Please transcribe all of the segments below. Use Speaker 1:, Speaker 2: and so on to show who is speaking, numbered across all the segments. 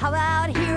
Speaker 1: How about Hero?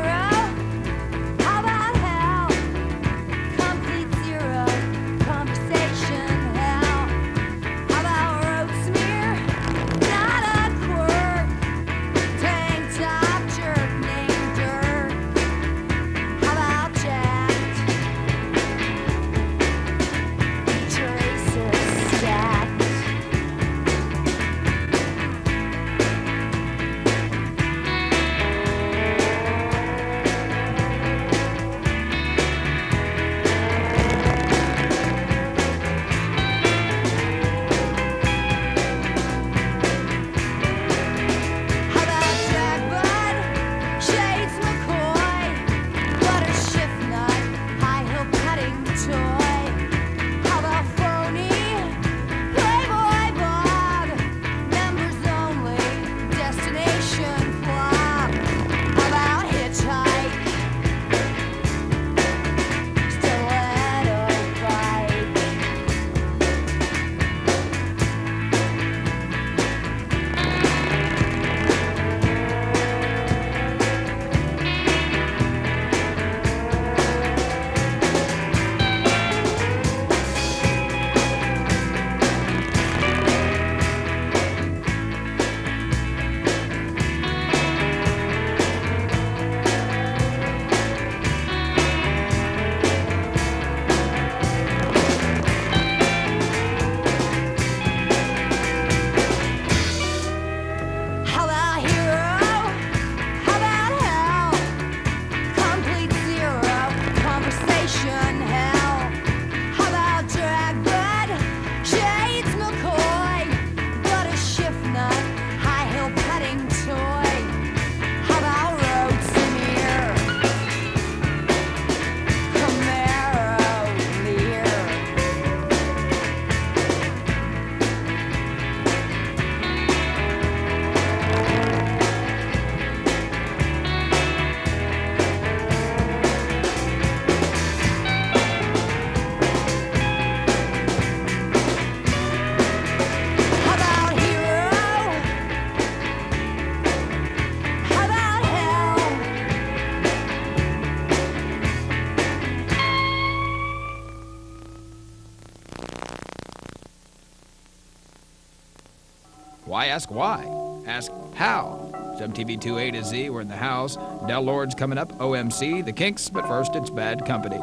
Speaker 2: Why ask why? Ask how. It's MTV2 A to Z. We're in the house. Del Lord's coming up. OMC, The Kinks, but first it's Bad Company.